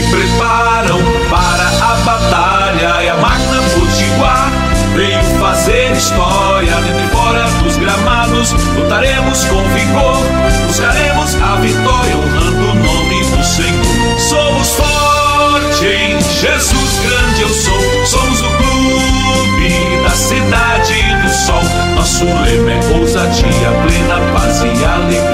se preparam para a batalha. E a magna Potiguar veio fazer história. Dentro e fora dos gramados, lutaremos com vigor. Buscaremos a vitória, honrando o nome do Senhor. Somos forte em Jesus grande eu sou. Somos o clube da cidade do sol. Nosso lema é ousadia, plena paz e alegria.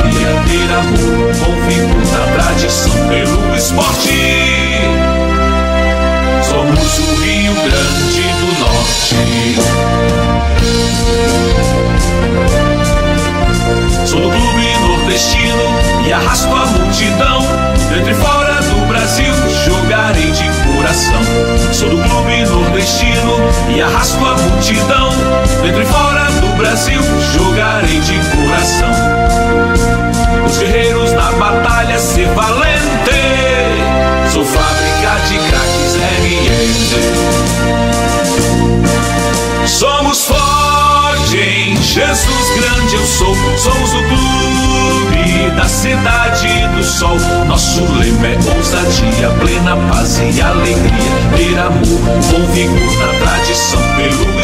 Multidão. E fora do Brasil, jogarei de coração. Sou do clube nordestino e arrasto a multidão. E fora do Brasil, jogarei de coração. Os guerreiros na batalha, ser valente. Sou fábrica de craques RN. Somos fortes em Jesus grande eu sou. Somos o clube da cidade. Nosso lema é ousadia, plena paz e alegria. Ter amor, bom vigor na tradição pelo.